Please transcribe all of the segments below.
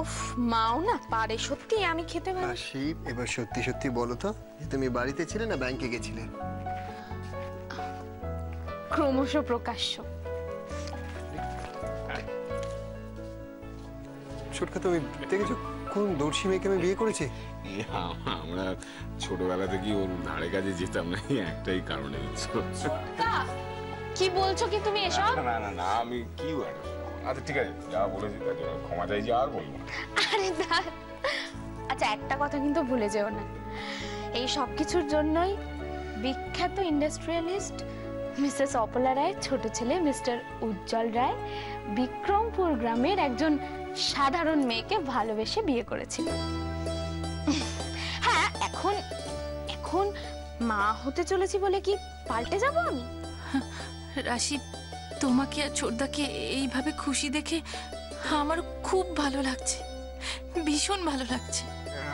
উফ মাও না পারে। সত্যি আমি খেতে ভালো শিব এবার সত্যি সত্যি বলো তো যে তুমি বাড়িতে ছিলে না ব্যাংকে গেছিলে? ক্রমশ প্রকাশ্য। ছোটকা তুমি দেখেছ কোন দর্শী মেয়েকে আমি বিয়ে করেছি? আমরা ছোটবেলা থেকে ওর ধারে কাছে যেতাম না একটাই কারণে কি বলছো কি তুমি এসব? না না না না আমি কি আর আচ্ছা ঠিক আছে যা বলেছি জন্য ক্ষমা চাইছি আর বলব আরে দা আচ্ছা একটা কথা কিন্তু ভুলে যেও না। এই সব কিছুর জন্যই বিখ্যাত ইন্ডাস্ট্রিয়ালিস্ট মিসেস অপলা রায় ছোট ছেলে মিস্টার উজ্জ্বল রায় বিক্রমপুর গ্রামের একজন সাধারণ মেয়েকে ভালোবেসে বিয়ে করেছিল। হ্যাঁ এখন এখন মা হতে চলেছি বলে কি পাল্টে যাব আমি? রাশি, তোমাকে আর ছোটদাকে এইভাবে খুশি দেখে আমার খুব ভালো লাগছে, ভীষণ ভালো লাগছে।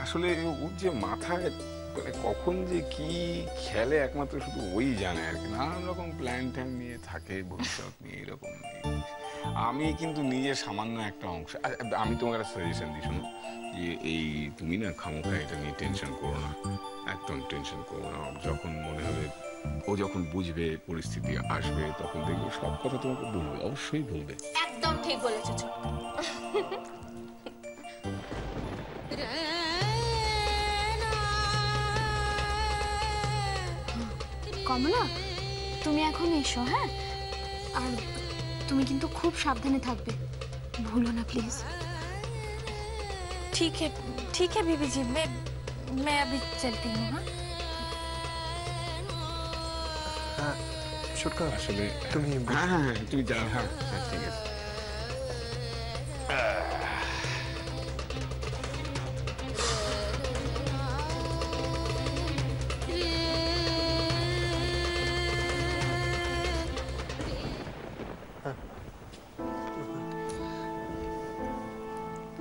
আসলে ওর যে মাথায় মানে কখন যে কি খেলে একমাত্র শুধু ওই জানে আর কি। নানান রকম প্ল্যান ট্যান নিয়ে থাকে, ভবিষ্যৎ নিয়ে এরকম আমি কিন্তু নিজের সামান্য একটা অংশ আমি তোমাকে একটা সাজেশন দিই, শোনো। যে এই তুমি না খামোখা এটা নিয়ে টেনশন করো না। একদম টেনশন করব না। যখন মনে হবে ও যখন বুঝবে পরিস্থিতি আসবে তখন দেখবে সব কথা তোমাকে বলবে অবশ্যই বলবে। একদম ঠিক বলেছ কমলা তুমি এখন এসো হ্যাঁ? আর তুমি কিন্তু খুব সাবধানে থাকবে। ভুলো না প্লিজ ঠিক ঠিক বিবিজি मैं मैं अभी चलती हूँ हाँ হ্যাঁ ছোটকা আসলে তুমি হ্যাঁ হ্যাঁ হ্যাঁ তুমি যাও হ্যাঁ হ্যাঁ, ঠিক আছে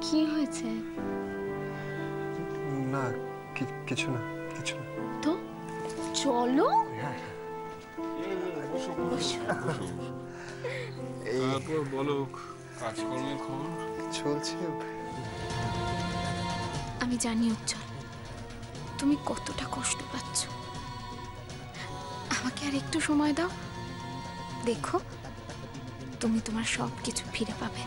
কি হয়েছে না কি- কিছু না কিছু না। তো চলো। তারপর বলো কাজকর্মের খবর চলছে আমি জানি উজ্জ্বল। তুমি কতটা কষ্ট পাচ্ছ। আমাকে আর একটু সময় দাও। দেখো তুমি তোমার সব কিছু ফিরে পাবে।